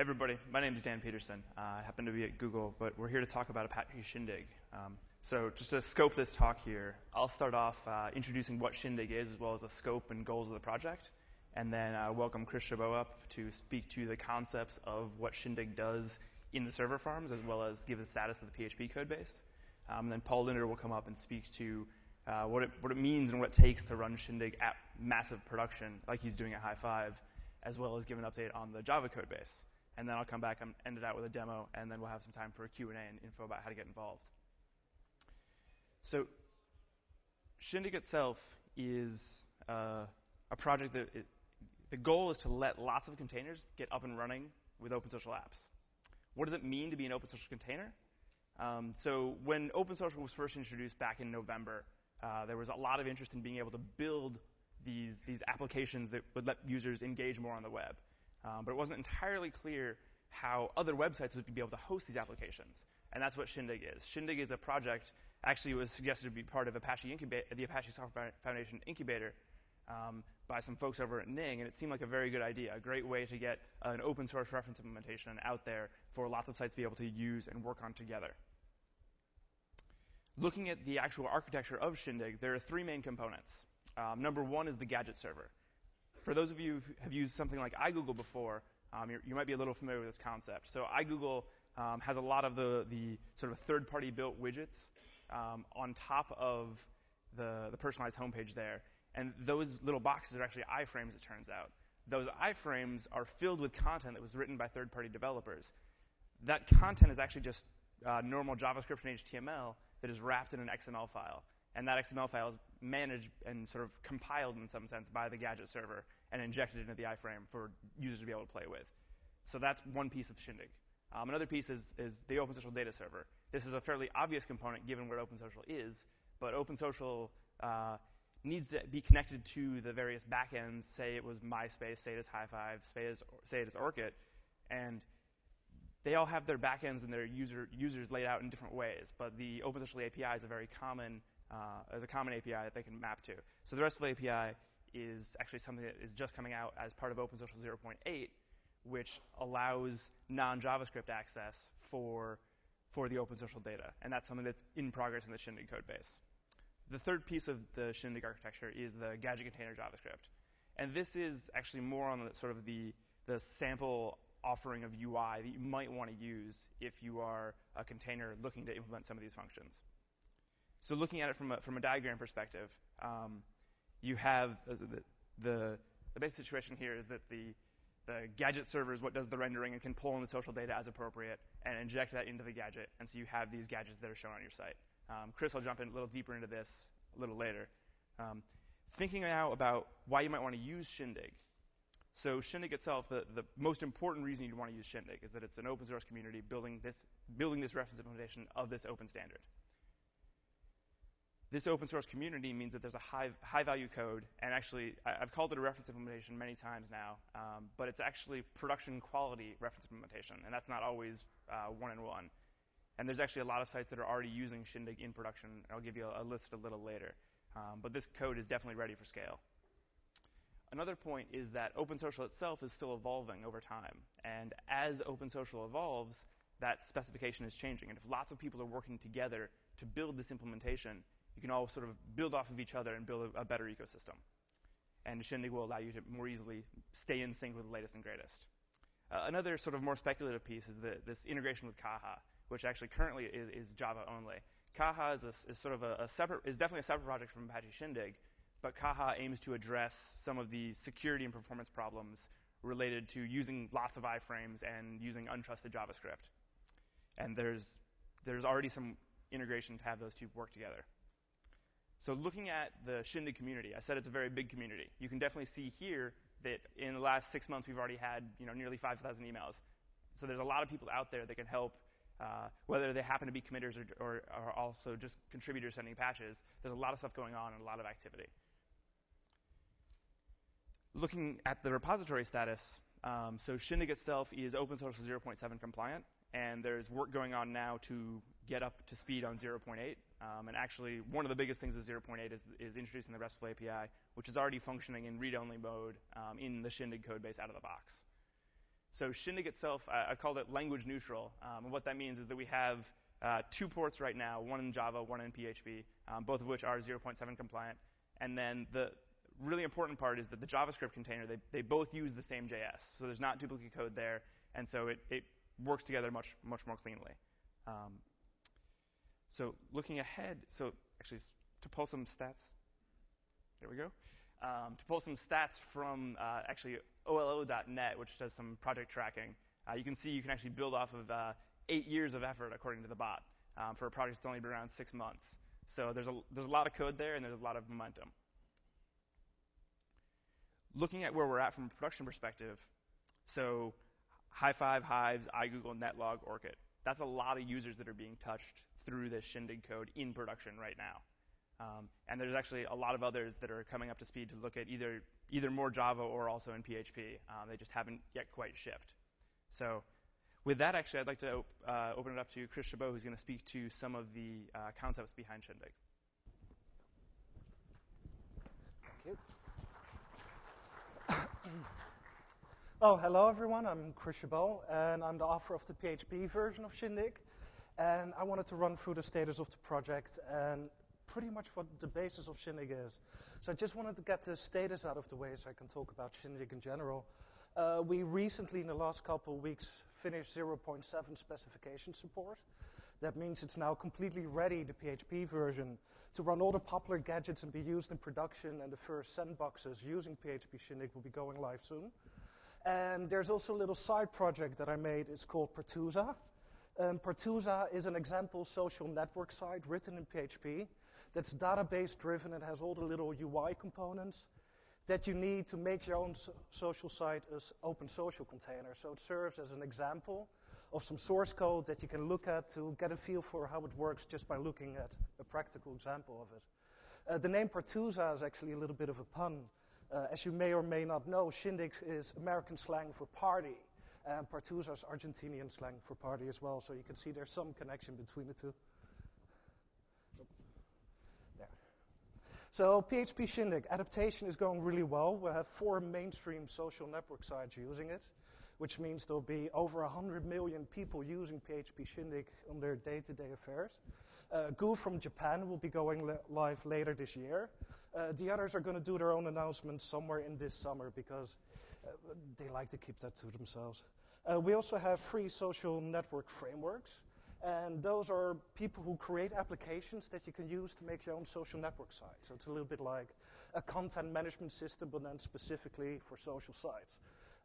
everybody, my name is Dan Peterson. Uh, I happen to be at Google, but we're here to talk about Apache Shindig. Um, so just to scope this talk here, I'll start off uh, introducing what Shindig is, as well as the scope and goals of the project, and then uh, welcome Chris Chabot up to speak to the concepts of what Shindig does in the server farms, as well as give the status of the PHP code base. Um, and then Paul Lindner will come up and speak to uh, what, it, what it means and what it takes to run Shindig at massive production, like he's doing at hi5, as well as give an update on the Java code base and then I'll come back and end it out with a demo, and then we'll have some time for a Q&A and info about how to get involved. So Shindig itself is uh, a project that it, the goal is to let lots of containers get up and running with OpenSocial apps. What does it mean to be an OpenSocial container? Um, so when OpenSocial was first introduced back in November, uh, there was a lot of interest in being able to build these, these applications that would let users engage more on the web. Um, but it wasn't entirely clear how other websites would be able to host these applications. And that's what Shindig is. Shindig is a project, actually was suggested to be part of Apache the Apache Software Foundation Incubator um, by some folks over at Ning, and it seemed like a very good idea, a great way to get an open source reference implementation out there for lots of sites to be able to use and work on together. Looking at the actual architecture of Shindig, there are three main components. Um, number one is the gadget server. For those of you who have used something like iGoogle before, um, you might be a little familiar with this concept. So iGoogle um, has a lot of the, the sort of third-party built widgets um, on top of the, the personalized homepage there. And those little boxes are actually iframes, it turns out. Those iframes are filled with content that was written by third-party developers. That content is actually just uh, normal JavaScript and HTML that is wrapped in an XML file. And that XML file is managed and sort of compiled in some sense by the gadget server and injected into the iframe for users to be able to play with. So that's one piece of Shindig. Um, another piece is, is the OpenSocial data server. This is a fairly obvious component given where OpenSocial is, but OpenSocial uh, needs to be connected to the various backends. Say it was MySpace, say it is hi5, say it is, say it is Orkut, and they all have their backends and their user, users laid out in different ways. But the OpenSocial API is a very common, uh, is a common API that they can map to. So the RESTful API is actually something that is just coming out as part of OpenSocial 0.8, which allows non-JavaScript access for, for the OpenSocial data. And that's something that's in progress in the Shindig code base. The third piece of the Shindig architecture is the gadget container JavaScript. And this is actually more on the sort of the, the sample offering of UI that you might want to use if you are a container looking to implement some of these functions. So looking at it from a, from a diagram perspective, um, you have the, the, the basic situation here is that the, the gadget server is what does the rendering and can pull in the social data as appropriate and inject that into the gadget. And so you have these gadgets that are shown on your site. Um, Chris will jump in a little deeper into this a little later. Um, thinking now about why you might want to use Shindig. So Shindig itself, the, the most important reason you'd want to use Shindig is that it's an open source community building this, building this reference implementation of this open standard. This open source community means that there's a high, high value code, and actually, I've called it a reference implementation many times now, um, but it's actually production quality reference implementation, and that's not always uh, one in one. And there's actually a lot of sites that are already using Shindig in production. I'll give you a, a list a little later. Um, but this code is definitely ready for scale. Another point is that OpenSocial itself is still evolving over time. And as OpenSocial evolves, that specification is changing. And if lots of people are working together to build this implementation, you can all sort of build off of each other and build a, a better ecosystem. And Shindig will allow you to more easily stay in sync with the latest and greatest. Uh, another sort of more speculative piece is the, this integration with Caja, which actually currently is, is Java only. Caja is, a, is sort of a, a, separate, is definitely a separate project from Apache Shindig, but Caja aims to address some of the security and performance problems related to using lots of iframes and using untrusted JavaScript. And there's, there's already some integration to have those two work together. So looking at the Shindig community, I said it's a very big community. You can definitely see here that in the last six months we've already had you know nearly 5,000 emails. So there's a lot of people out there that can help, uh, whether they happen to be committers or, or, or, also just contributors sending patches. There's a lot of stuff going on and a lot of activity. Looking at the repository status, um, so Shindig itself is open source 0.7 compliant, and there's work going on now to get up to speed on 0.8. Um, and actually, one of the biggest things of 0.8 is, is, introducing the RESTful API, which is already functioning in read-only mode um, in the Shindig code base out of the box. So Shindig itself, I, I called it language neutral. Um, and what that means is that we have uh, two ports right now, one in Java, one in PHP, um, both of which are 0.7 compliant. And then the really important part is that the JavaScript container, they, they both use the same JS. So there's not duplicate code there. And so it, it works together much, much more cleanly. Um, so looking ahead, so actually to pull some stats, there we go. Um, to pull some stats from uh, actually Ohloh.net, which does some project tracking, uh, you can see you can actually build off of uh, eight years of effort, according to the bot, um, for a project that's only been around six months. So there's a, there's a lot of code there, and there's a lot of momentum. Looking at where we're at from a production perspective, so hi5, Hyves, iGoogle, Netlog, Orkut. That's a lot of users that are being touched through this Shindig code in production right now. Um, and there's actually a lot of others that are coming up to speed to look at either either more Java or also in PHP. Um, they just haven't yet quite shipped. So with that, actually, I'd like to op- uh, open it up to Chris Chabot, who's going to speak to some of the uh, concepts behind Shindig. Thank you. Oh, hello, everyone. I'm Chris Chabot, and I'm the author of the PHP version of Shindig. And I wanted to run through the status of the project and pretty much what the basis of Shindig is. So I just wanted to get the status out of the way so I can talk about Shindig in general. Uh, we recently, in the last couple of weeks, finished 0.7 specification support. That means it's now completely ready, the PHP version, to run all the popular gadgets and be used in production, and the first sandboxes using PHP Shindig will be going live soon. And there's also a little side project that I made. It's called Partuza. Um, Partuza is an example social network site written in PHP that's database driven and has all the little UI components that you need to make your own so social site as open social container. So it serves as an example of some source code that you can look at to get a feel for how it works just by looking at a practical example of it. Uh, the name Partuza is actually a little bit of a pun. Uh, as you may or may not know, Shindig is American slang for party, and Partuza is Argentinian slang for party as well, so you can see there's some connection between the two. There. So PHP Shindig adaptation is going really well. We have four mainstream social network sites using it, which means there'll be over 100 million people using PHP Shindig on their day-to-day affairs. Uh, Goo from Japan will be going li live later this year. Uh, the others are going to do their own announcements somewhere in this summer because uh, they like to keep that to themselves. Uh, we also have free social network frameworks. And those are people who create applications that you can use to make your own social network site. So it's a little bit like a content management system, but then specifically for social sites.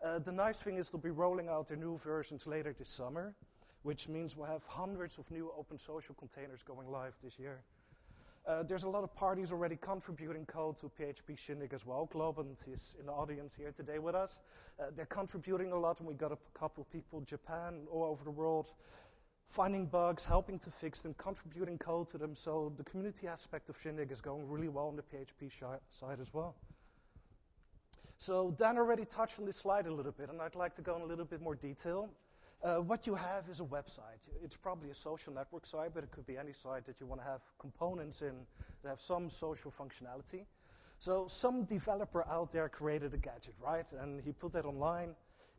Uh, the nice thing is they'll be rolling out their new versions later this summer, which means we'll have hundreds of new open social containers going live this year. Uh, there's a lot of parties already contributing code to PHP Shindig as well. Globant is in the audience here today with us. Uh, they're contributing a lot, and we've got a couple of people, Japan, all over the world, finding bugs, helping to fix them, contributing code to them. So the community aspect of Shindig is going really well on the PHP side as well. So Dan already touched on this slide a little bit, and I'd like to go in a little bit more detail. Uh, what you have is a website. It's probably a social network site, but it could be any site that you want to have components in that have some social functionality. So some developer out there created a gadget, right? And he put that online.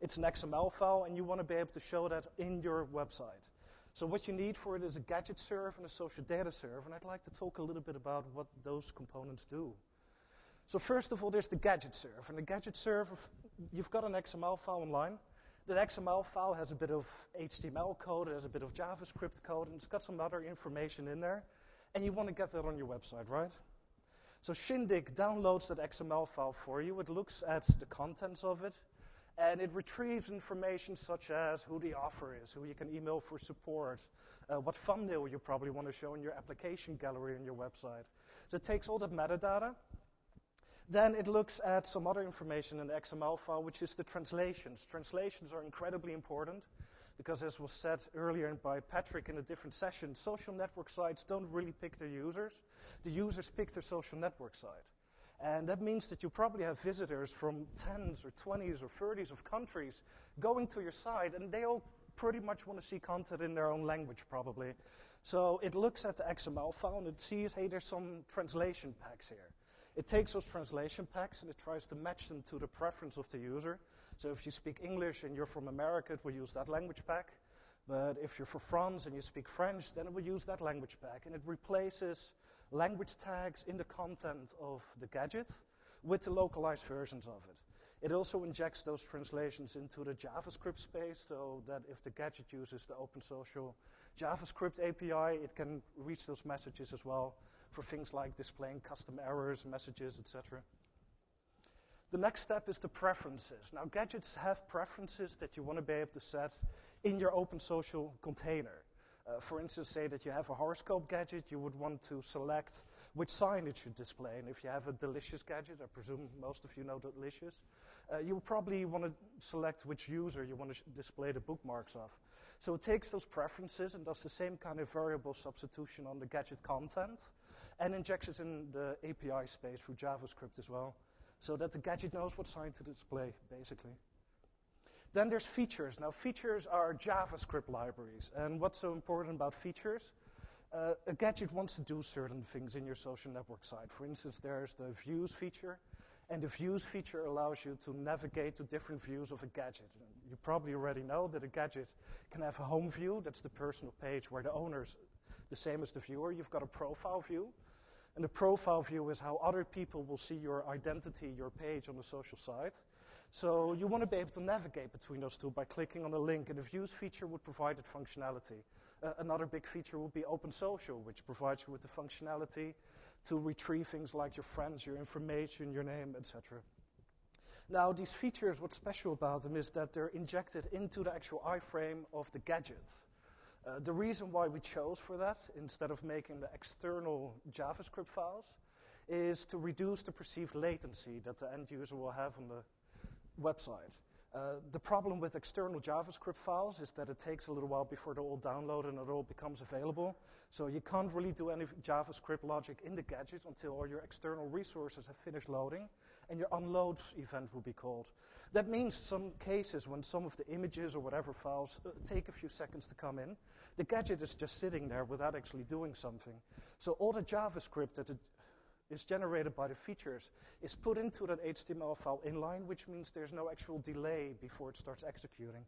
It's an XML file, and you want to be able to show that in your website. So what you need for it is a gadget serve and a social data serve, and I'd like to talk a little bit about what those components do. So first of all, there's the gadget serve, and the gadget serve, you've got an XML file online. That XML file has a bit of HTML code, it has a bit of JavaScript code, and it's got some other information in there, and you want to get that on your website, right? So Shindig downloads that XML file for you. It looks at the contents of it, and it retrieves information such as who the author is, who you can email for support, uh, what thumbnail you probably want to show in your application gallery on your website. So it takes all that metadata. Then it looks at some other information in the XML file, which is the translations. Translations are incredibly important because, as was said earlier by Patrick in a different session, social network sites don't really pick their users. The users pick their social network site. And that means that you probably have visitors from tens or 20s or 30s of countries going to your site, and they all pretty much want to see content in their own language, probably. So it looks at the XML file and it sees, hey, there's some translation packs here. It takes those translation packs and it tries to match them to the preference of the user. So if you speak English and you're from America, it will use that language pack. But if you're from France and you speak French, then it will use that language pack. And it replaces language tags in the content of the gadget with the localized versions of it. It also injects those translations into the JavaScript space so that if the gadget uses the OpenSocial JavaScript API, it can reach those messages as well for things like displaying custom errors, messages, etc. The next step is the preferences. Now, gadgets have preferences that you want to be able to set in your OpenSocial container. Uh, for instance, say that you have a horoscope gadget, you would want to select which sign it should display. And if you have a delicious gadget, I presume most of you know delicious, uh, you probably want to select which user you want to display the bookmarks of. So it takes those preferences and does the same kind of variable substitution on the gadget content and injects it in the API space through JavaScript as well, so that the gadget knows what sign to display, basically. Then there's features. Now, features are JavaScript libraries. And what's so important about features? Uh, a gadget wants to do certain things in your social network site. For instance, there's the views feature. And the views feature allows you to navigate to different views of a gadget. You probably already know that a gadget can have a home view, that's the personal page where the owner's the same as the viewer. You've got a profile view. And the profile view is how other people will see your identity, your page on the social site. So you want to be able to navigate between those two by clicking on a link, and the views feature would provide that functionality. Uh, another big feature would be OpenSocial, which provides you with the functionality to retrieve things like your friends, your information, your name, etc. Now, these features, what's special about them is that they're injected into the actual iframe of the gadget. Uh, the reason why we chose for that, instead of making the external JavaScript files, is to reduce the perceived latency that the end user will have on the website. Uh, the problem with external JavaScript files is that it takes a little while before they're all downloaded and it all becomes available. So you can't really do any JavaScript logic in the gadget until all your external resources have finished loading, and your unload event will be called. That means some cases when some of the images or whatever files uh, take a few seconds to come in, the gadget is just sitting there without actually doing something. So all the JavaScript that is generated by the features is put into that HTML file inline, which means there's no actual delay before it starts executing.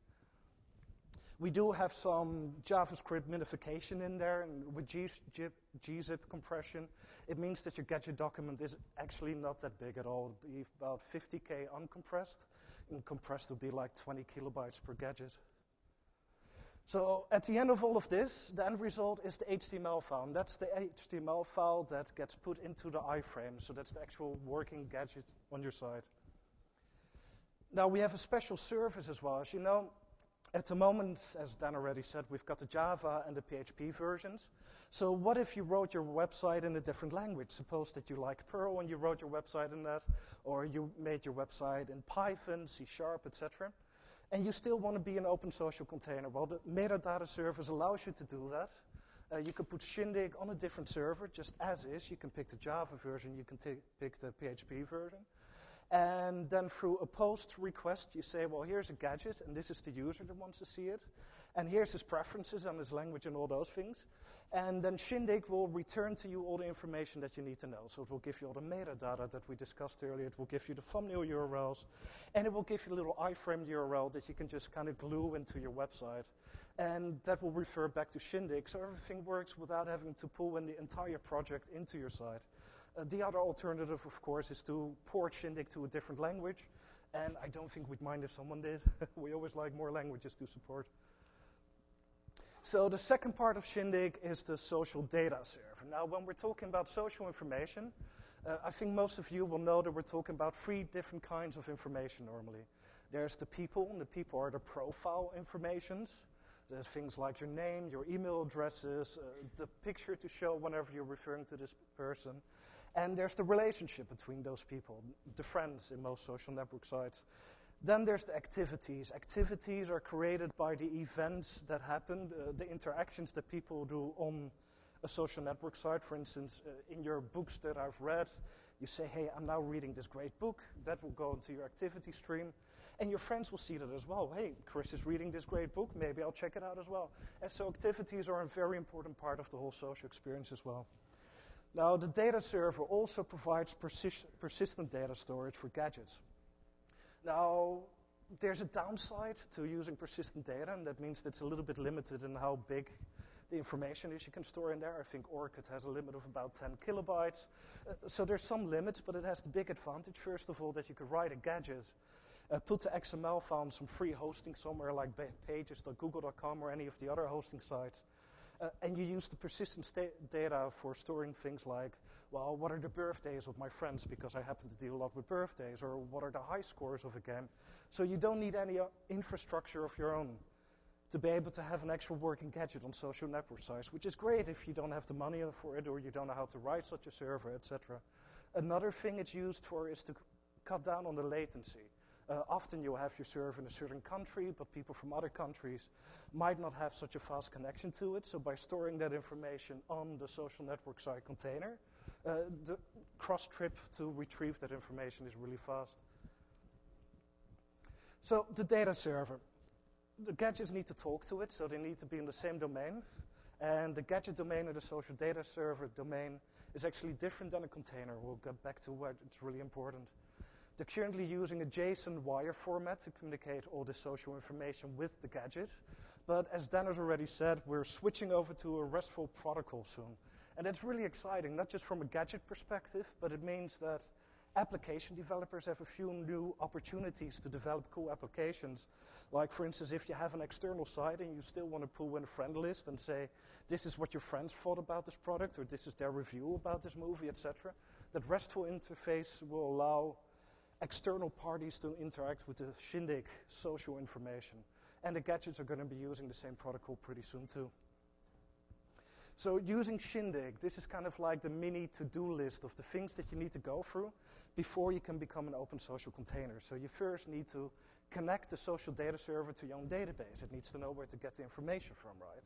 We do have some JavaScript minification in there, and with gzip, gzip compression, it means that your gadget document is actually not that big at all. It'll be about 50k uncompressed, and compressed will be like 20 kilobytes per gadget. So at the end of all of this, the end result is the HTML file. And that's the HTML file that gets put into the iframe. So that's the actual working gadget on your site. Now we have a special service as well. As you know, at the moment, as Dan already said, we've got the Java and the PHP versions. So what if you wrote your website in a different language? Suppose that you like Perl and you wrote your website in that, or you made your website in Python, C Sharp, etc and you still want to be an open OpenSocial container. Well, the metadata service allows you to do that. Uh, you can put Shindig on a different server, just as is. You can pick the Java version, you can pick the PHP version. And then through a post request, you say, well, here's a gadget, and this is the user that wants to see it. And here's his preferences and his language and all those things. And then Shindig will return to you all the information that you need to know. So it will give you all the metadata that we discussed earlier. It will give you the thumbnail URLs. And it will give you a little iframe URL that you can just kind of glue into your website. And that will refer back to Shindig. So everything works without having to pull in the entire project into your site. Uh, the other alternative, of course, is to port Shindig to a different language. And I don't think we'd mind if someone did. we always like more languages to support. So the second part of Shindig is the social data server. Now, when we're talking about social information, uh, I think most of you will know that we're talking about three different kinds of information normally. There's the people, and the people are the profile informations. There's things like your name, your email addresses, uh, the picture to show whenever you're referring to this person. And there's the relationship between those people, the friends in most social network sites. Then there's the activities. Activities are created by the events that happen, uh, the interactions that people do on a social network site. For instance, uh, in your books that I've read, you say, hey, I'm now reading this great book. That will go into your activity stream. And your friends will see that as well. Hey, Chris is reading this great book. Maybe I'll check it out as well. And so activities are a very important part of the whole social experience as well. Now, the data server also provides persist- persistent data storage for gadgets. Now, there's a downside to using persistent data, and that means it's a little bit limited in how big the information is you can store in there. I think Orkut has a limit of about 10 kilobytes. Uh, so there's some limits, but it has the big advantage, first of all, that you could write a gadget, uh, put the XML file on some free hosting somewhere like pages.google.com or any of the other hosting sites, uh, and you use the persistent data for storing things like, well, what are the birthdays of my friends because I happen to deal a lot with birthdays, or what are the high scores of a game. So you don't need any uh, infrastructure of your own to be able to have an actual working gadget on social network sites, which is great if you don't have the money for it or you don't know how to write such a server, etc. Another thing it's used for is to cut down on the latency. Uh, often you have your server in a certain country, but people from other countries might not have such a fast connection to it. So by storing that information on the social network side container, uh, the cross trip to retrieve that information is really fast. So the data server the gadgets need to talk to it, so they need to be in the same domain. And the gadget domain or the social data server domain is actually different than a container. We'll get back to why it's really important. They're currently using a JSON wire format to communicate all the social information with the gadget. But as Dan has already said, we're switching over to a RESTful protocol soon. And that's really exciting, not just from a gadget perspective, but it means that application developers have a few new opportunities to develop cool applications. Like, for instance, if you have an external site and you still want to pull in a friend list and say, this is what your friends thought about this product, or this is their review about this movie, etc., that RESTful interface will allow external parties to interact with the Shindig social information. And the gadgets are going to be using the same protocol pretty soon, too. So using Shindig, this is kind of like the mini to-do list of the things that you need to go through before you can become an open social container. So you first need to connect the social data server to your own database. It needs to know where to get the information from, right?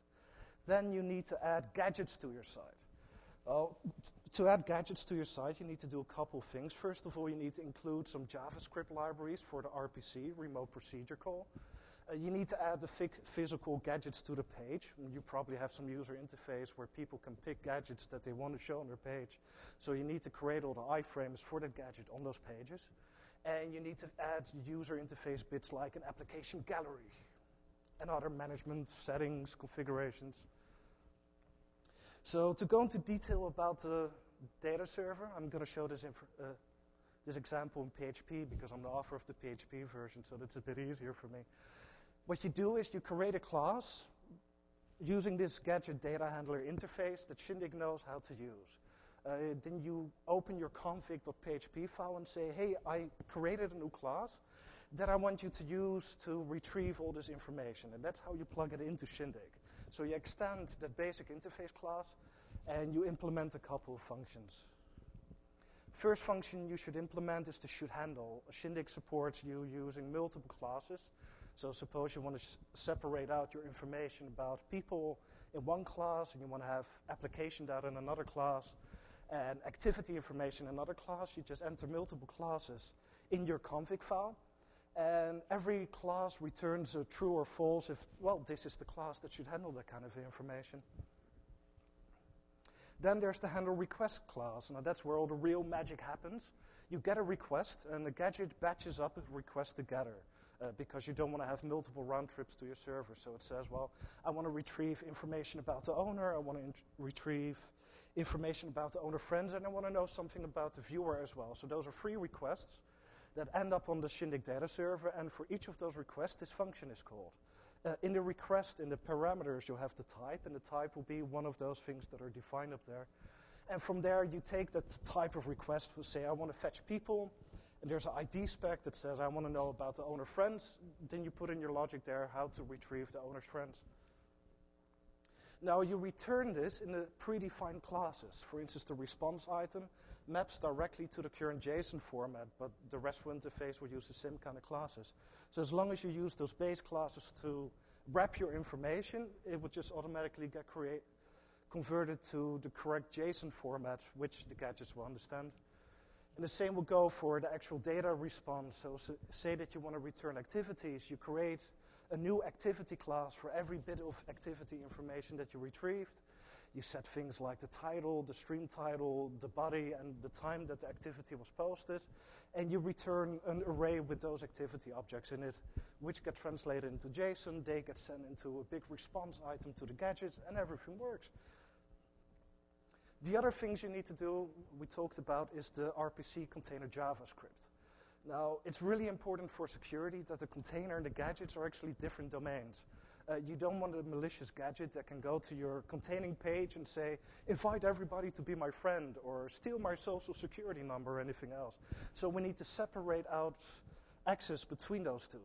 Then you need to add gadgets to your site. Well, to add gadgets to your site, you need to do a couple things. First of all, you need to include some JavaScript libraries for the RPC, remote procedure call. Uh, you need to add the physical gadgets to the page. You probably have some user interface where people can pick gadgets that they want to show on their page. So you need to create all the iframes for that gadget on those pages. And you need to add user interface bits like an application gallery and other management settings, configurations. So to go into detail about the data server, I'm going to show this, uh, this example in PHP because I'm the author of the PHP version, so that's a bit easier for me. What you do is you create a class using this gadget data handler interface that Shindig knows how to use. Uh, then you open your config.php file and say, hey, I created a new class that I want you to use to retrieve all this information. And that's how you plug it into Shindig. So you extend that basic interface class and you implement a couple of functions. First function you should implement is the should handle. Shindig supports you using multiple classes so suppose you want to separate out your information about people in one class and you want to have application data in another class and activity information in another class, you just enter multiple classes in your config file. And every class returns a true or false if, well, this is the class that should handle that kind of information. Then there's the handle request class. Now that's where all the real magic happens. You get a request, and the gadget batches up a request together uh, because you don't want to have multiple round trips to your server. So it says, well, I want to retrieve information about the owner, I want to retrieve information about the owner friends, and I want to know something about the viewer as well. So those are three requests that end up on the Shindig data server, and for each of those requests, this function is called. Uh, in the request, in the parameters, you'll have the type, and the type will be one of those things that are defined up there. And from there, you take that type of request, we'll say, I want to fetch people, and there's an ID spec that says, I want to know about the owner friends. Then you put in your logic there how to retrieve the owner's friends. Now you return this in the predefined classes. For instance, the response item maps directly to the current JSON format, but the RESTful interface will use the same kind of classes. So as long as you use those base classes to wrap your information, it would just automatically get create, converted to the correct JSON format, which the gadgets will understand. And the same will go for the actual data response. So, so say that you want to return activities, you create a new activity class for every bit of activity information that you retrieved. You set things like the title, the stream title, the body, and the time that the activity was posted. And you return an array with those activity objects in it, which get translated into JSON. They get sent into a big response item to the gadget, and everything works. The other things you need to do, we talked about, is the RPC container JavaScript. Now, it's really important for security that the container and the gadgets are actually different domains. Uh, you don't want a malicious gadget that can go to your containing page and say, invite everybody to be my friend, or steal my social security number, or anything else. So we need to separate out access between those two.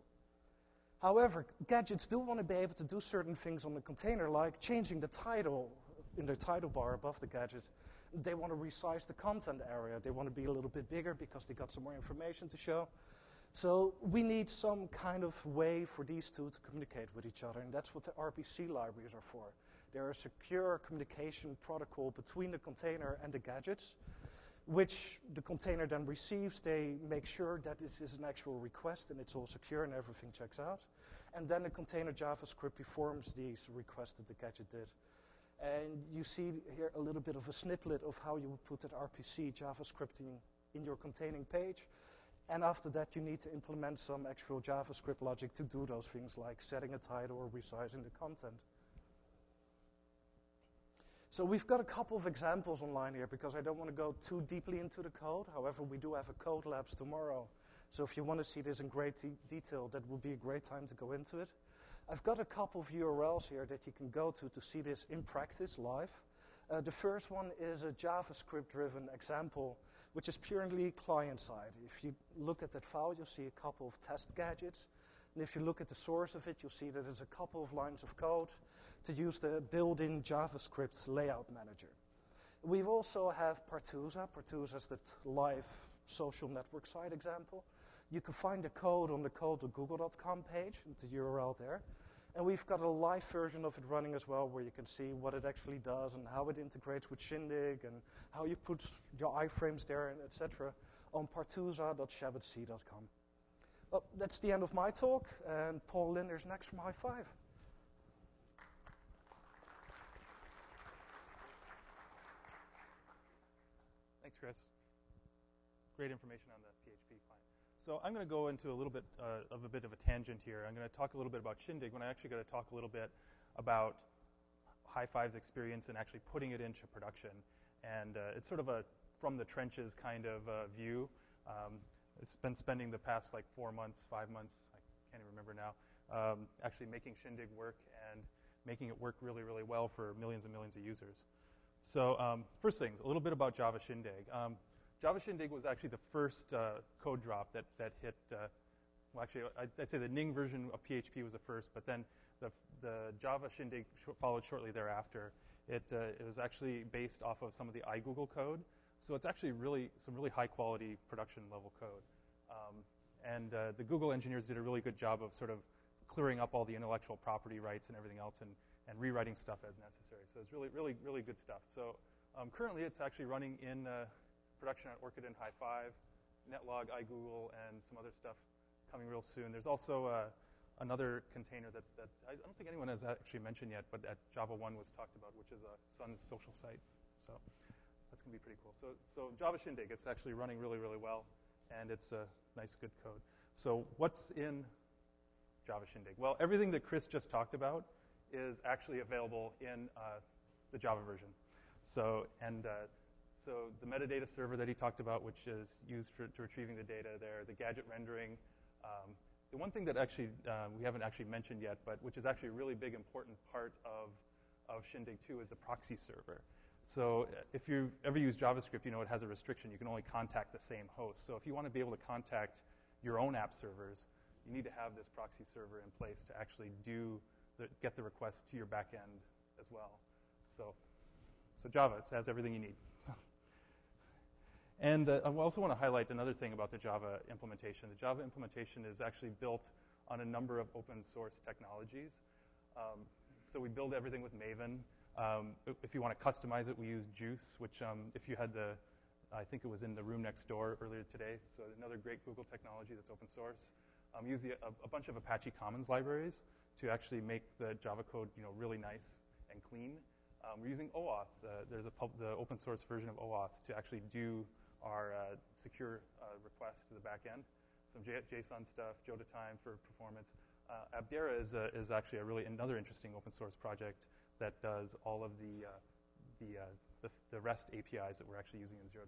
However, gadgets do want to be able to do certain things on the container, like changing the title in their title bar above the gadget. They want to resize the content area. They want to be a little bit bigger because they got some more information to show. So we need some kind of way for these two to communicate with each other, and that's what the RPC libraries are for. They're a secure communication protocol between the container and the gadgets, which the container then receives. They make sure that this is an actual request and it's all secure and everything checks out. And then the container JavaScript performs these requests that the gadget did. And you see here a little bit of a snippet of how you would put that RPC JavaScript in, in your containing page. And after that, you need to implement some actual JavaScript logic to do those things like setting a title or resizing the content. So we've got a couple of examples online here because I don't want to go too deeply into the code. However, we do have a code labs tomorrow. So if you want to see this in great detail, that would be a great time to go into it. I've got a couple of URLs here that you can go to to see this in practice live. Uh, the first one is a JavaScript-driven example, which is purely client-side. If you look at that file, you'll see a couple of test gadgets. And if you look at the source of it, you'll see that there's a couple of lines of code to use the built-in JavaScript layout manager. We also have Partuza. Partuza is that live social network site example. You can find the code on the code.google.com page, the URL there. And we've got a live version of it running as well, where you can see what it actually does and how it integrates with Shindig and how you put your iframes there, and etc. on partuza.chabotc.com. Well, that's the end of my talk, and Paul Lindner's next from hi5. Thanks, Chris. Great information on client. So I'm going to go into a little bit uh, of a bit of a tangent here. I'm going to talk a little bit about Shindig when I actually got to talk a little bit about hi5's experience in actually putting it into production. And uh, it's sort of a from the trenches kind of uh, view. Um, it's been spending the past like four months, five months, I can't even remember now, um, actually making Shindig work and making it work really, really well for millions and millions of users. So um, first things, a little bit about Java Shindig. Java Shindig was actually the first uh, code drop that, that hit, uh, well, actually, I'd, I'd, say the Ning version of PHP was the first, but then the, the Java Shindig sh- followed shortly thereafter. It, uh, it was actually based off of some of the iGoogle code. So it's actually really some really high quality production level code. Um, and uh, the Google engineers did a really good job of sort of clearing up all the intellectual property rights and everything else and, and rewriting stuff as necessary. So it's really, really, really good stuff. So um, currently it's actually running in uh, production at Orkut and hi5, Netlog, iGoogle, and some other stuff coming real soon. There's also uh, another container that, that I don't think anyone has actually mentioned yet, but at JavaOne was talked about, which is a Sun's social site. So that's going to be pretty cool. So, so Java Shindig, it's actually running really, really well, and it's a nice, good code. So what's in Java Shindig? Well, everything that Chris just talked about is actually available in uh, the Java version. So, and uh, so the metadata server that he talked about, which is used for to retrieving the data there, the gadget rendering. Um, the one thing that actually uh, we haven't actually mentioned yet, but which is actually a really big important part of, of Shindig 2 is the proxy server. So uh, if you ever use JavaScript, you know it has a restriction. You can only contact the same host. So if you want to be able to contact your own app servers, you need to have this proxy server in place to actually do the, get the request to your backend as well. So, so Java, it has everything you need. And uh, I also want to highlight another thing about the Java implementation. The Java implementation is actually built on a number of open source technologies. Um, so we build everything with Maven. Um, if you want to customize it, we use Guice, which um, if you had the, I think it was in the room next door earlier today. So another great Google technology that's open source. Um, use the, a, a, bunch of Apache Commons libraries to actually make the Java code, you know, really nice and clean. Um, we're using OAuth. Uh, there's a pub, the open source version of OAuth to actually do our uh, secure uh, requests to the back end. Some J- JSON stuff, Joda time for performance. Uh, Abdera is, a, is actually a really another interesting open source project that does all of the, uh, the, uh, the, the, REST APIs that we're actually using in 0.8.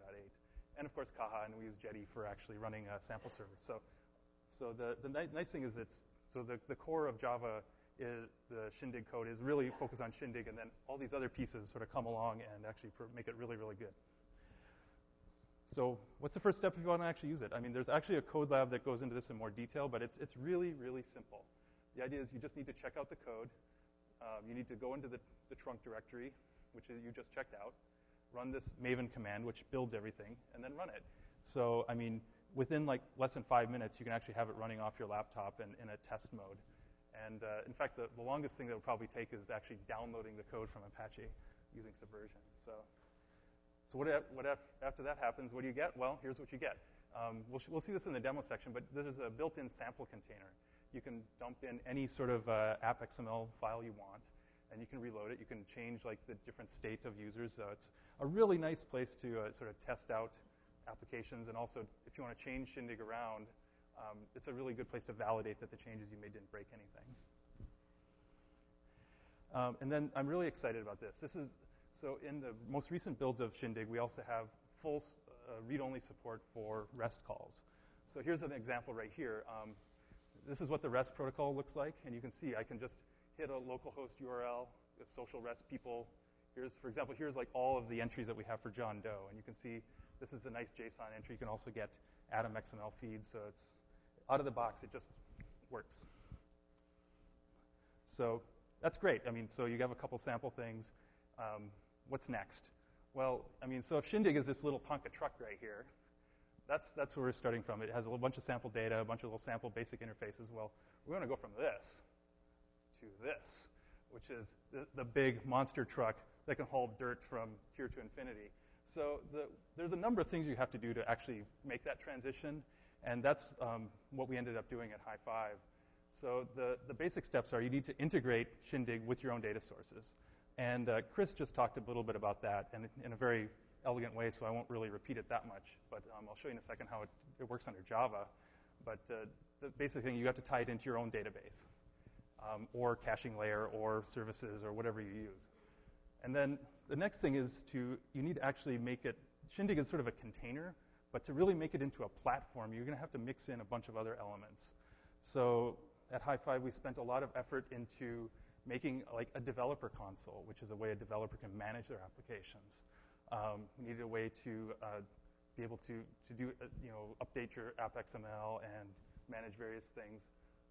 And of course, Caja, and we use Jetty for actually running a sample server. So, so the, the ni- nice thing is it's, so the, the core of Java is the Shindig code is really focused on Shindig, and then all these other pieces sort of come along and actually make it really, really good. So what's the first step if you want to actually use it? I mean, there's actually a code lab that goes into this in more detail, but it's, it's really, really simple. The idea is you just need to check out the code. Um, you need to go into the, the trunk directory, which you just checked out, run this Maven command, which builds everything, and then run it. So, I mean, within like less than five minutes, you can actually have it running off your laptop and in a test mode. And uh, in fact, the, the longest thing that will probably take is actually downloading the code from Apache using Subversion. So so what, what after that happens, what do you get? Well, here's what you get. Um, we'll, we'll, see this in the demo section, but there's a built-in sample container. You can dump in any sort of uh, app XML file you want, and you can reload it. You can change like the different state of users. So it's a really nice place to uh, sort of test out applications, and also if you want to change Shindig around, um, it's a really good place to validate that the changes you made didn't break anything. Um, and then I'm really excited about this. This is so in the most recent builds of Shindig, we also have full uh, read-only support for REST calls. So here's an example right here. Um, this is what the REST protocol looks like, and you can see I can just hit a localhost URL, a social REST people. Here's, for example, here's like all of the entries that we have for John Doe, and you can see this is a nice JSON entry. You can also get Atom XML feeds, so it's out of the box. It just works. So that's great. I mean, so you have a couple sample things. Um, what's next? Well, I mean, so if Shindig is this little Tonka truck right here, that's, that's where we're starting from. It has a bunch of sample data, a bunch of little sample basic interfaces. Well, we're going to go from this to this, which is the, the big monster truck that can haul dirt from here to infinity. So the, there's a number of things you have to do to actually make that transition, and that's um, what we ended up doing at hi5. So the, the basic steps are you need to integrate Shindig with your own data sources. And uh, Chris just talked a little bit about that and in a very elegant way, so I won't really repeat it that much. But um, I'll show you in a second how it, it works under Java. But uh, the basic thing, you have to tie it into your own database um, or caching layer or services or whatever you use. And then the next thing is to, you need to actually make it, Shindig is sort of a container, but to really make it into a platform, you're going to have to mix in a bunch of other elements. So at hi5, we spent a lot of effort into making like a developer console, which is a way a developer can manage their applications. Um, we needed a way to uh, be able to, to do, uh, you know, update your app XML and manage various things.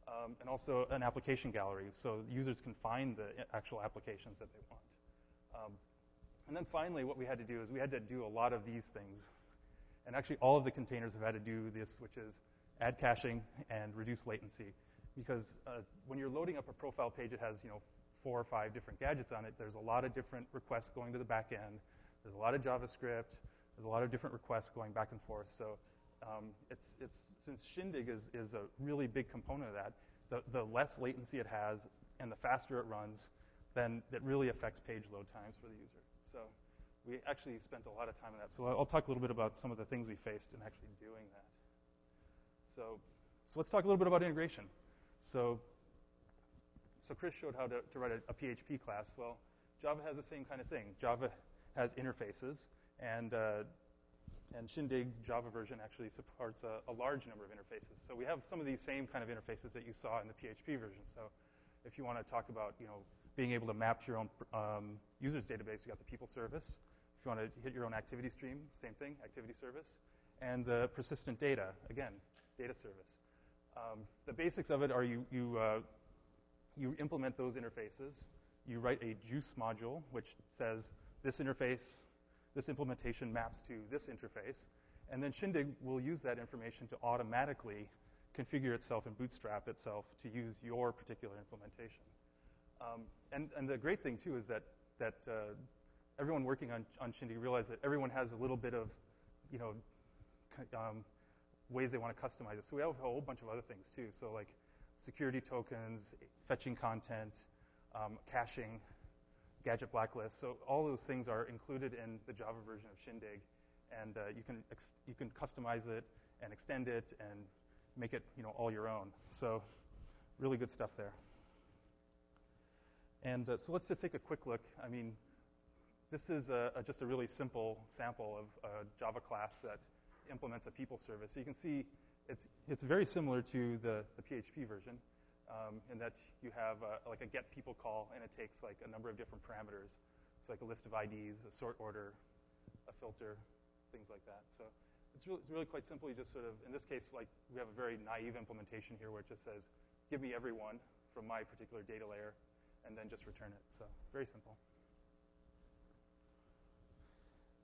Um, and also an application gallery so users can find the actual applications that they want. Um, and then finally, what we had to do is we had to do a lot of these things. And actually, all of the containers have had to do this, which is add caching and reduce latency because uh, when you're loading up a profile page, it has you know four or five different gadgets on it. There's a lot of different requests going to the back end. There's a lot of JavaScript. There's a lot of different requests going back and forth. So um, it's, it's, since Shindig is, is a really big component of that, the, the less latency it has and the faster it runs, then that really affects page load times for the user. So we actually spent a lot of time on that. So I'll talk a little bit about some of the things we faced in actually doing that. So, so let's talk a little bit about integration. So, so Chris showed how to, to write a, a, PHP class. Well, Java has the same kind of thing. Java has interfaces, and uh, and Shindig Java version actually supports a, a, large number of interfaces. So we have some of these same kind of interfaces that you saw in the PHP version. So if you want to talk about you know being able to map to your own um, users database, you got the people service. If you want to hit your own activity stream, same thing, activity service. And the persistent data, again, data service. Um, the basics of it are you, you, uh, you implement those interfaces. You write a Guice module, which says this interface, this implementation maps to this interface. And then Shindig will use that information to automatically configure itself and bootstrap itself to use your particular implementation. Um, and, and, the great thing, too, is that, that uh, everyone working on, on Shindig realized that everyone has a little bit of, you know, um, ways they want to customize it. So we have a whole bunch of other things too. So like security tokens, fetching content, um, caching, gadget blacklist. So all those things are included in the Java version of Shindig, and uh, you can ex- you can customize it and extend it and make it you know all your own. So really good stuff there. And uh, so let's just take a quick look. I mean, this is a, a, just a really simple sample of a Java class that implements a people service. So you can see it's, it's very similar to the, the PHP version um, in that you have a, like a get people call, and it takes like a number of different parameters. It's like a list of IDs, a sort order, a filter, things like that. So it's really, it's really quite simple. You just sort of, in this case, like we have a very naive implementation here where it just says, give me everyone from my particular data layer, and then just return it. So very simple.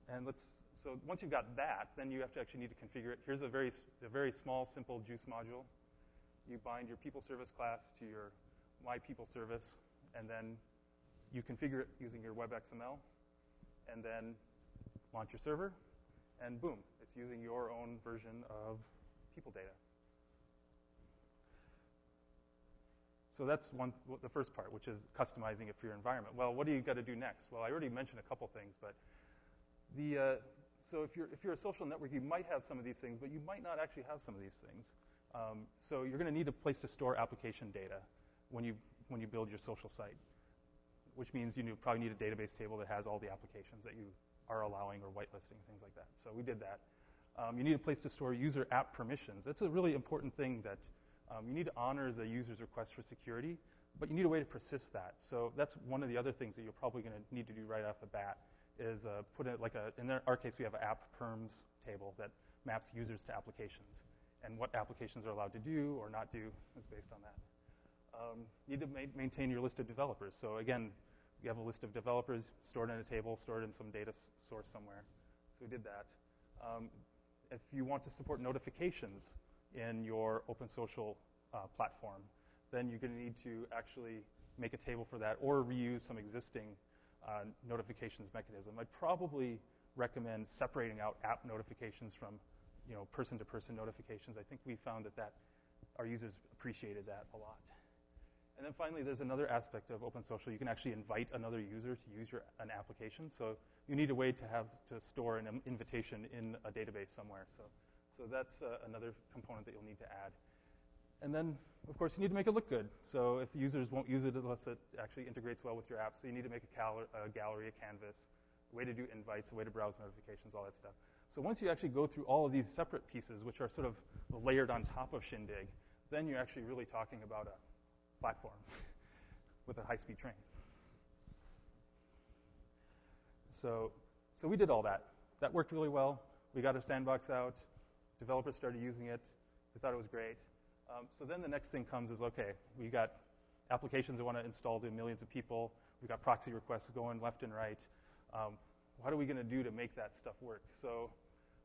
And let's, so once you've got that, then you have to actually need to configure it. Here's a very, a very small, simple Guice module. You bind your people service class to your my people service, and then you configure it using your WebXML, and then launch your server, and boom, it's using your own version of people data. So that's one, the first part, which is customizing it for your environment. Well, what do you got to do next? Well, I already mentioned a couple things, but the uh, so if you're if you're a social network, you might have some of these things, but you might not actually have some of these things. Um, so you're going to need a place to store application data when you when you build your social site, which means you probably need a database table that has all the applications that you are allowing or whitelisting, things like that. So we did that. Um, you need a place to store user app permissions. That's a really important thing that um, you need to honor the user's request for security, but you need a way to persist that. So that's one of the other things that you're probably going to need to do right off the bat is uh, put it like a, in our case, we have an app perms table that maps users to applications. And what applications are allowed to do or not do is based on that. Um, you need to ma- maintain your list of developers. So again, you have a list of developers stored in a table, stored in some data s- source somewhere. So we did that. Um, if you want to support notifications in your open social uh, platform, then you're going to need to actually make a table for that or reuse some existing uh, notifications mechanism. I'd probably recommend separating out app notifications from you know, person-to-person notifications. I think we found that, that our users appreciated that a lot. And then finally, there's another aspect of Open Social. You can actually invite another user to use your, an application. So you need a way to have to store an invitation in a database somewhere. So, so that's uh, another component that you'll need to add. And then, of course, you need to make it look good. So if the users won't use it unless it actually integrates well with your app, so you need to make a, cal- a gallery, a canvas, a way to do invites, a way to browse notifications, all that stuff. So once you actually go through all of these separate pieces, which are sort of layered on top of Shindig, then you're actually really talking about a platform with a high-speed train. So, so we did all that. That worked really well. We got our sandbox out. Developers started using it. They thought it was great. Um, so then the next thing comes is okay, we've got applications that want to install to millions of people. We've got proxy requests going left and right. Um, what are we going to do to make that stuff work? So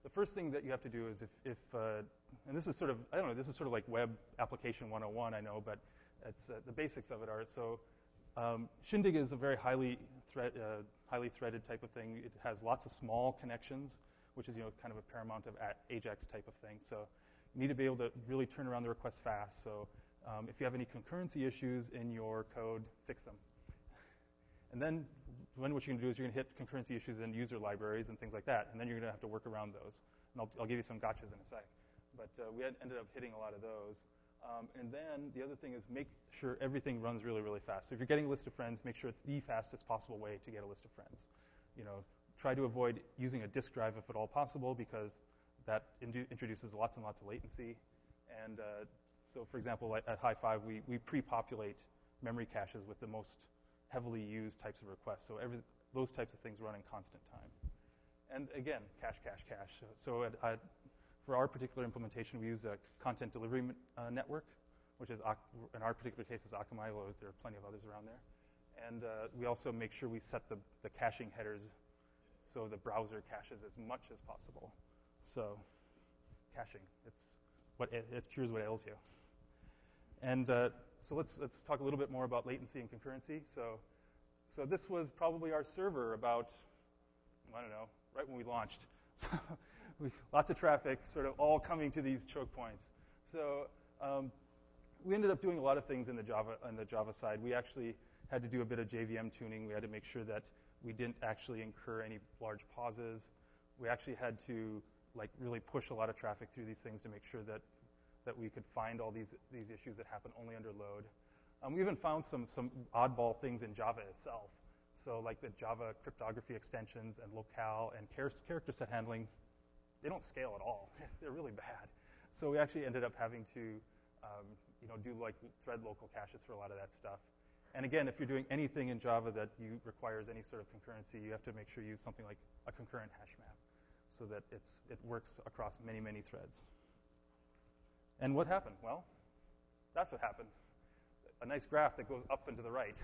the first thing that you have to do is if, if uh, and this is sort of, I don't know, this is sort of like web application 101, I know, but it's, uh, the basics of it are, so um, Shindig is a very highly, uh, highly threaded type of thing. It has lots of small connections, which is, you know, kind of a paramount of Ajax type of thing. So need to be able to really turn around the requests fast. So um, if you have any concurrency issues in your code, fix them. And then, then what you're going to do is you're going to hit concurrency issues in user libraries and things like that, and then you're going to have to work around those. And I'll, I'll give you some gotchas in a sec. But uh, we ended up hitting a lot of those. Um, and then the other thing is make sure everything runs really, really fast. So if you're getting a list of friends, make sure it's the fastest possible way to get a list of friends. You know, try to avoid using a disk drive if at all possible because that introduces lots and lots of latency. And uh, so, for example, at, at hi5, we, we pre-populate memory caches with the most heavily used types of requests. So every, those types of things run in constant time. And again, cache, cache, cache. So at, at, for our particular implementation, we use a content delivery uh, network, which is, in our particular case, is Akamai, although there are plenty of others around there. And uh, we also make sure we set the, the caching headers so the browser caches as much as possible. So caching, it's what it, it cures what ails you. And uh, so let's let's talk a little bit more about latency and concurrency. So so this was probably our server about I don't know right when we launched. So we, lots of traffic, sort of all coming to these choke points. So um, we ended up doing a lot of things in the Java on the Java side. We actually had to do a bit of JVM tuning. We had to make sure that we didn't actually incur any large pauses. We actually had to like really push a lot of traffic through these things to make sure that that we could find all these these issues that happen only under load. Um, we even found some some oddball things in Java itself. So like the Java cryptography extensions and locale and character set handling, they don't scale at all. They're really bad. So we actually ended up having to um, you know do like thread local caches for a lot of that stuff. And again, if you're doing anything in Java that you requires any sort of concurrency, you have to make sure you use something like a concurrent hash map so that it's, it works across many, many threads. And what happened? Well, that's what happened. A nice graph that goes up and to the right.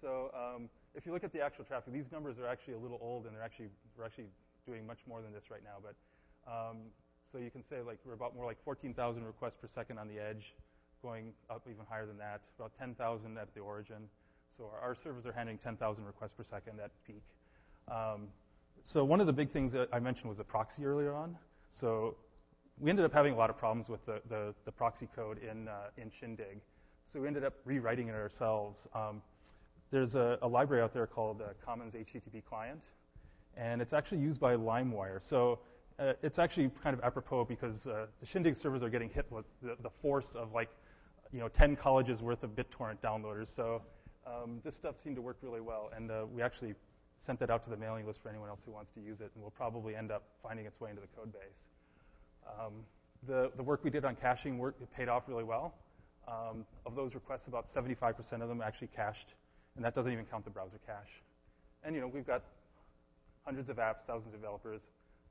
So um, if you look at the actual traffic, these numbers are actually a little old, and they're actually we're actually doing much more than this right now. But um, so you can say like we're about more like 14,000 requests per second on the edge, going up even higher than that, about 10,000 at the origin. So our, our, servers are handling 10,000 requests per second at peak. Um, so one of the big things that I mentioned was a proxy earlier on. So we ended up having a lot of problems with the, the, the proxy code in, uh, in Shindig. So we ended up rewriting it ourselves. Um, there's a, a, library out there called uh, Commons HTTP Client, and it's actually used by LimeWire. So uh, it's actually kind of apropos because uh, the Shindig servers are getting hit with the, the, force of like, you know, 10 colleges worth of BitTorrent downloaders. So um, this stuff seemed to work really well, and uh, we actually sent that out to the mailing list for anyone else who wants to use it, and will probably end up finding its way into the code base. Um, the, the work we did on caching work, it paid off really well. Um, of those requests, about 75% of them actually cached, and that doesn't even count the browser cache. And you know, we've got hundreds of apps, thousands of developers,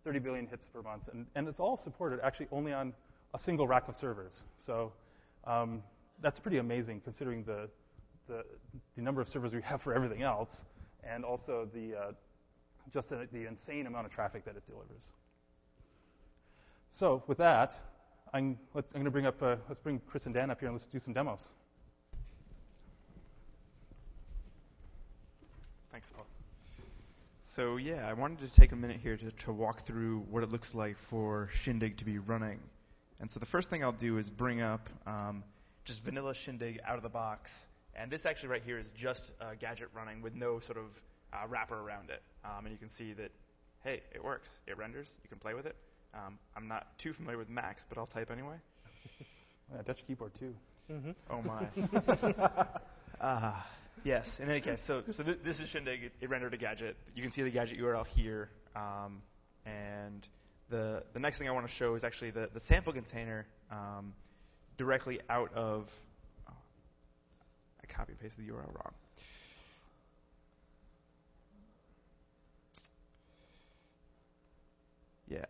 30 billion hits per month, and, and it's all supported actually only on a single rack of servers. So um, that's pretty amazing considering the, the, the, number of servers we have for everything else, and also the uh, just the, the insane amount of traffic that it delivers. So with that, I'm, I'm going to bring up, uh, let's bring Chris and Dan up here and let's do some demos. Thanks, Paul. So yeah, I wanted to take a minute here to, to walk through what it looks like for Shindig to be running. And so the first thing I'll do is bring up um, just vanilla Shindig out of the box. And this actually right here is just a gadget running with no sort of uh, wrapper around it. Um, and you can see that, hey, it works. It renders. You can play with it. Um, I'm not too familiar with Macs, but I'll type anyway. yeah, Dutch keyboard too. Mm-hmm. Oh my. uh, yes. In any case, so so th- this is Shindig. It, it, rendered a gadget. You can see the gadget URL here. Um, and the the next thing I want to show is actually the the sample container um, directly out of. I copy and pasted the URL wrong. Yeah.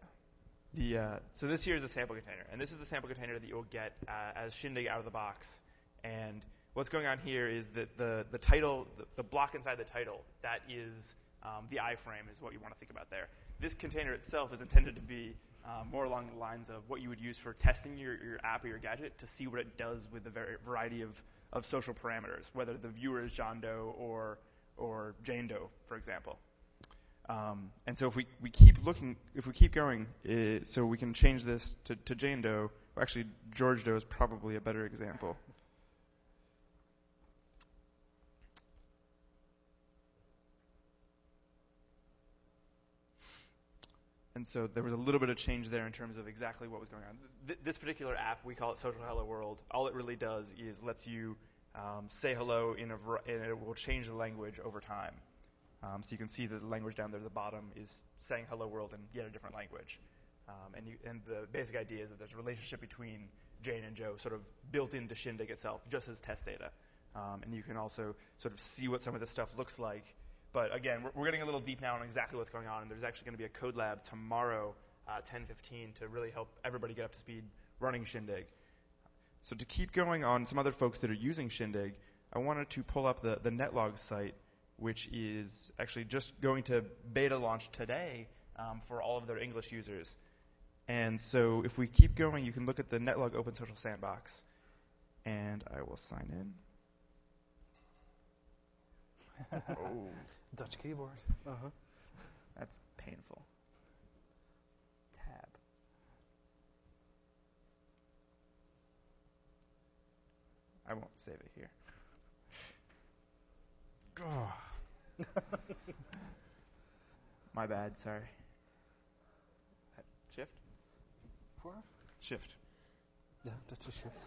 The, uh, so this here is a sample container, and this is the sample container that you'll get uh, as Shindig out of the box. And what's going on here is that the, the title, the, the block inside the title, that is um, the iframe is what you want to think about there. This container itself is intended to be um, more along the lines of what you would use for testing your, your app or your gadget to see what it does with the variety of, of social parameters, whether the viewer is John Doe or, or Jane Doe, for example. Um, and so if we, we keep looking, if we keep going, it, so we can change this to, to Jane Doe. Actually, George Doe is probably a better example. And so there was a little bit of change there in terms of exactly what was going on. Th- this particular app, we call it Social Hello World. All it really does is lets you um, say hello in a, and it will change the language over time. Um, so you can see the language down there at the bottom is saying hello world in yet a different language. Um, and, you, and, the basic idea is that there's a relationship between Jane and Joe sort of built into Shindig itself, just as test data. Um, and you can also sort of see what some of this stuff looks like. But again, we're, we're, getting a little deep now on exactly what's going on. And there's actually going to be a code lab tomorrow, uh, 10:15, to really help everybody get up to speed running Shindig. So to keep going on some other folks that are using Shindig, I wanted to pull up the, the netlog site which is actually just going to beta launch today um, for all of their English users. And so if we keep going, you can look at the Netlog Open Social Sandbox. And I will sign in. Oh. Dutch keyboard. Uh-huh. That's painful. Tab. I won't save it here. My bad, sorry. Shift? Shift. Yeah, that's a shift.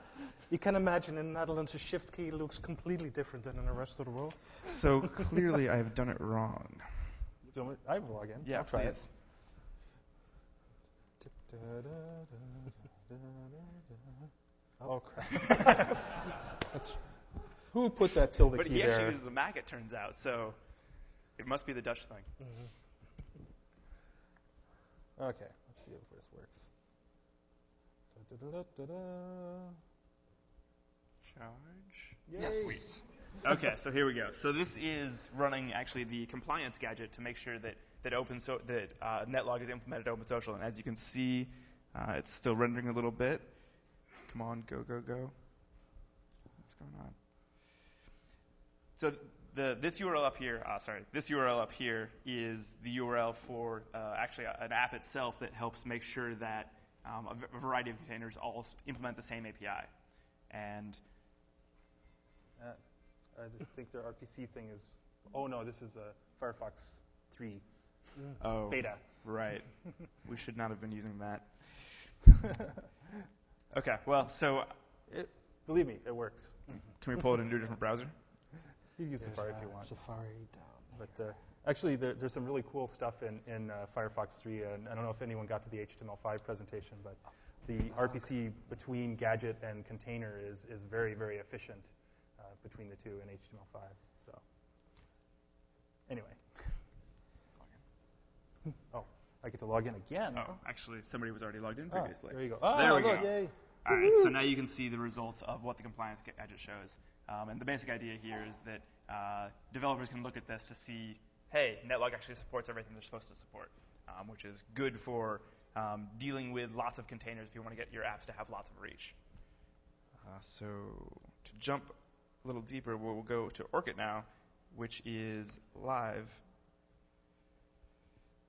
you can imagine in the Netherlands a shift key looks completely different than in the rest of the world. So clearly I have done it wrong. Do you I have a login. Yeah, I'll try it. please. Oh crap! That's, who put that tilde But key there? But he actually there? uses a Mac, it turns out, so it must be the Dutch thing. Mm-hmm. Okay, let's see if this works. Charge. Yay. Sweet. Okay, so here we go. So this is running actually the compliance gadget to make sure that that open so that uh, Netlog is implemented Open Social, and as you can see, uh, it's still rendering a little bit. Come on, go, go, go. What's going on? So the this URL up here, uh, sorry, this URL up here is the URL for uh, actually an app itself that helps make sure that um, a, v- a variety of containers all s- implement the same API. And Uh, I think their RPC thing is. Oh no, this is a Firefox 3 oh, beta. Right. we should not have been using that. okay, well, so It, believe me, it works. can we pull it into a different browser? You can use There's, Safari if you want. Safari down. But uh, actually, there, there's some really cool stuff in, in uh, Firefox 3. And I don't know if anyone got to the HTML5 presentation, but the RPC between gadget and container is, is very, very efficient uh, between the two in HTML5. So, anyway. Oh, I get to log in again. Oh, actually, somebody was already logged in Oh, previously. there you go. Oh, There we look, go. yay. All right, so now you can see the results of what the compliance gadget shows. Um, and the basic idea here is that uh, developers can look at this to see, hey, Netlog actually supports everything they're supposed to support, um, which is good for um, dealing with lots of containers if you want to get your apps to have lots of reach. Uh, so to jump a little deeper, we'll go to Orkut now, which is live.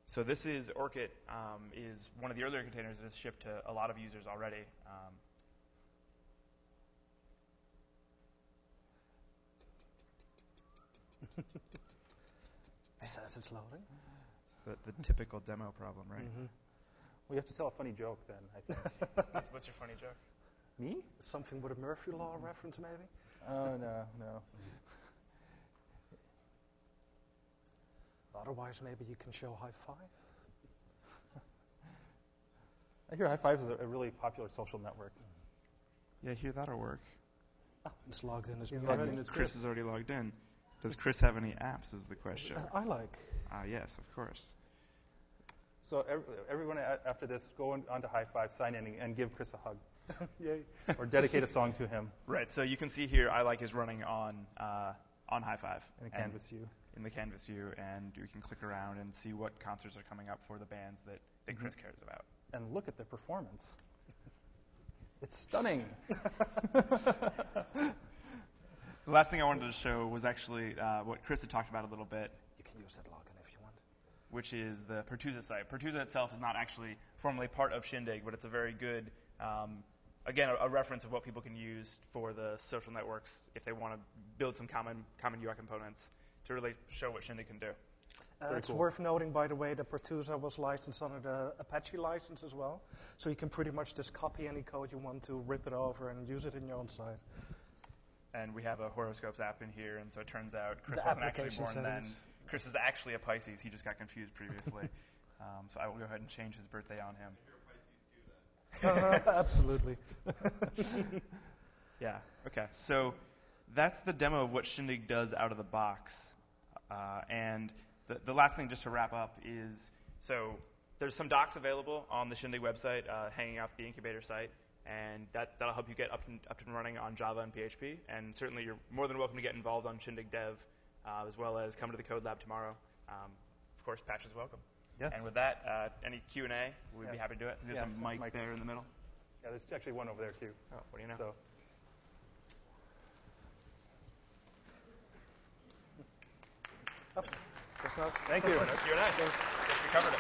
So this is Orkut, um, is one of the earlier containers that has shipped to a lot of users already. Um, It says it's loading. it's the, the typical demo problem, right? Mhm. Well, you have to tell a funny joke then, I think. What's, what's your funny joke? Me? Something with a Murphy Law reference, maybe? Oh, no, no. Otherwise, maybe you can show high five. I hear hi5 is a, a really popular social network. Yeah, I hear that'll work. Ah, it's logged in as He's logged in Chris is already logged in. Does Chris have any apps? Is the question. iLike. Ah, yes, of course. So ev- everyone after this, go on, to hi5, sign in, and, and give Chris a hug, Yay. or dedicate a song to him Right. So you can see here, iLike is running on uh, on hi5 in a and Canvas view. in the Canvas view, and you can click around and see what concerts are coming up for the bands that, that Chris cares about. And look at the performance. It's stunning. The last thing I wanted to show was actually uh, what Chris had talked about a little bit, You can use that login if you want. which is the Partuza site. Partuza itself is not actually formally part of Shindig, but it's a very good, um, again, a, a reference of what people can use for the social networks if they want to build some common common UI components to really show what Shindig can do. Uh, it's cool. worth noting, by the way, that Partuza was licensed under the Apache license as well. So you can pretty much just copy any code you want to, rip it over, and use it in your own site. And we have a horoscopes app in here, and so it turns out Chris The wasn't actually application born then. Chris is actually a Pisces. He just got confused previously. um, so I will go ahead and change his birthday on him. Absolutely. Yeah. Okay. So that's the demo of what Shindig does out of the box. Uh, and the, the last thing, just to wrap up, is so there's some docs available on the Shindig website, uh, hanging off the incubator site, and that that'll help you get up and up and running on Java and PHP. And certainly, you're more than welcome to get involved on Shindig Dev, uh, as well as come to the Code Lab tomorrow. Um, of course, Patch is welcome. Yes. And with that, uh, any Q and A, we'd be happy to do it. There's Yeah, a mic mics. there in the middle. Yeah, there's actually one over there too. Oh, what do you know? So Just now. thank you. Q and A. Guess we covered it.